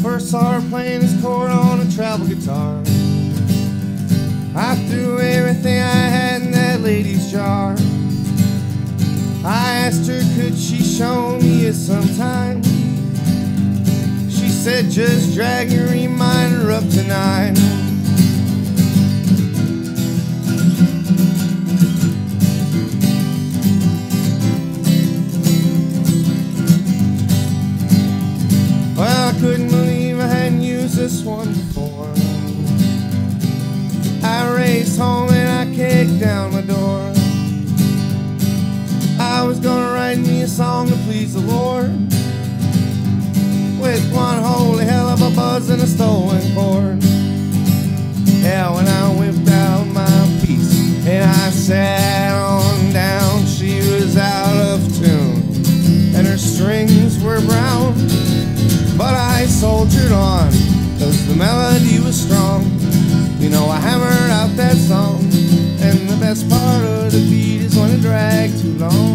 First saw her playing this chord on a travel guitar. I threw everything I had in that lady's jar. I asked her, could she show me it sometime? She said, just drag your reminder up tonight. Soldiered on, cause the melody was strong. You know, I hammered out that song, and the best part of the beat is when it dragged too long.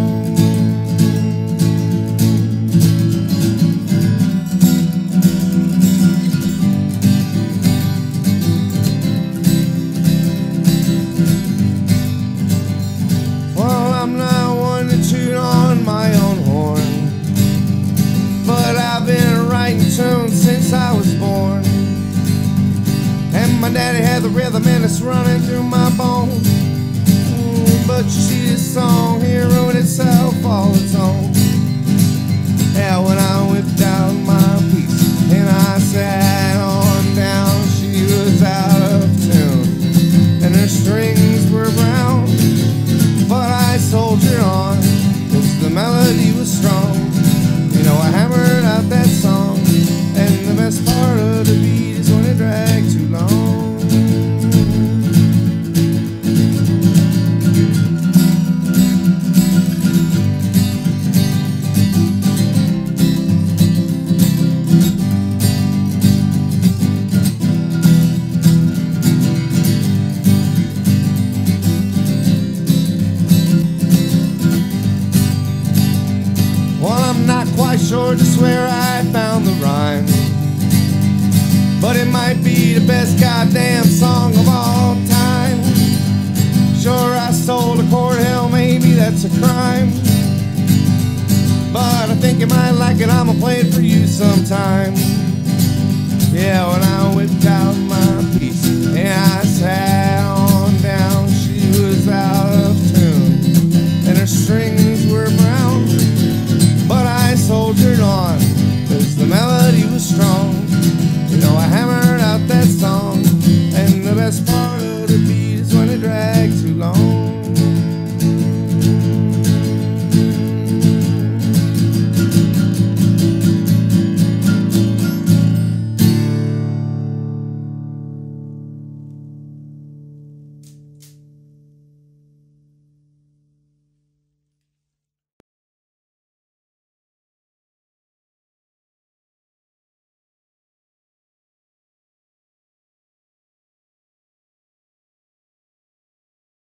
Writing tunes since I was born. And my daddy had the rhythm and it's running through my bones. Mm, But you see this song here wrote itself all its own. Yeah, quite sure just where I found the rhyme. But it might be the best goddamn song of all time. Sure, I stole a chord, hell, maybe that's a crime. But I think you might like it, I'ma play it for you sometime. Yeah, when I whipped best part of the beat